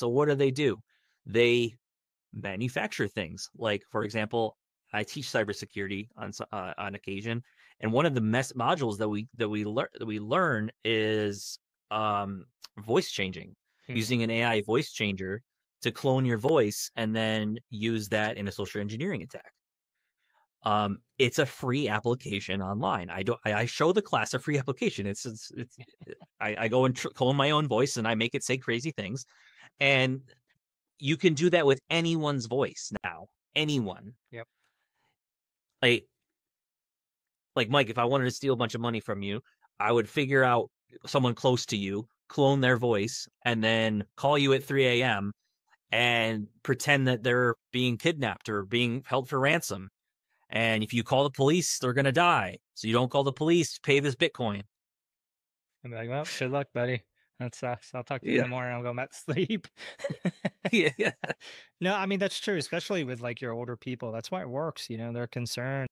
So what do they do? They manufacture things. Like for example, I teach cybersecurity on uh, on occasion, and one of the mess modules that we that we learn that we learn is um, voice changing hmm. using an AI voice changer to clone your voice and then use that in a social engineering attack. Um, it's a free application online. I don't. I, I show the class a free application. It's it's. it's I, I go and tr- clone my own voice and I make it say crazy things, and you can do that with anyone's voice now. Anyone. Yep. Like, like Mike, if I wanted to steal a bunch of money from you, I would figure out someone close to you, clone their voice, and then call you at 3 a.m. and pretend that they're being kidnapped or being held for ransom. And if you call the police, they're gonna die. So you don't call the police. Pay this Bitcoin. I'm like, well, good luck, buddy. That sucks. I'll talk to you yeah. in the morning. I'll go back to sleep. yeah, yeah. No, I mean that's true, especially with like your older people. That's why it works. You know, they're concerned.